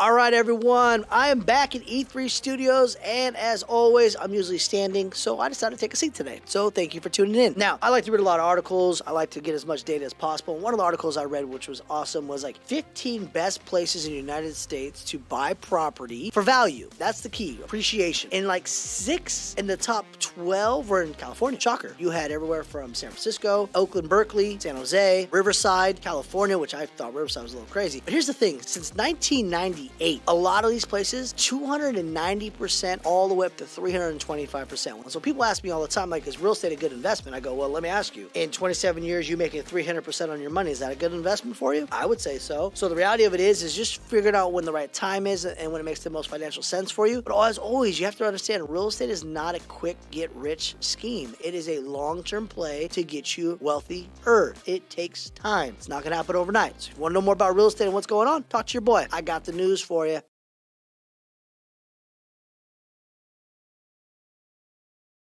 All right, everyone. I am back in E3 Studios, and as always, I'm usually standing, so I decided to take a seat today. So thank you for tuning in. Now, I like to read a lot of articles. I like to get as much data as possible. And one of the articles I read, which was awesome, was like 15 best places in the United States to buy property for value. That's the key, appreciation. And like six in the top 12 were in California. Shocker. You had everywhere from San Francisco, Oakland, Berkeley, San Jose, Riverside, California, which I thought Riverside was a little crazy. But here's the thing since 1998, a lot of these places, 290% all the way up to 325%. So people ask me all the time, like, is real estate a good investment? I go, well, let me ask you. In 27 years, you making 300% on your money. Is that a good investment for you? I would say so. So the reality of it is, is just figuring out when the right time is and when it makes the most financial sense for you. But as always, you have to understand real estate is not a quick get rich scheme. It is a long term play to get you wealthy. It takes time. It's not going to happen overnight. So if you want to know more about real estate and what's going on, talk to your boy. I got the news for you.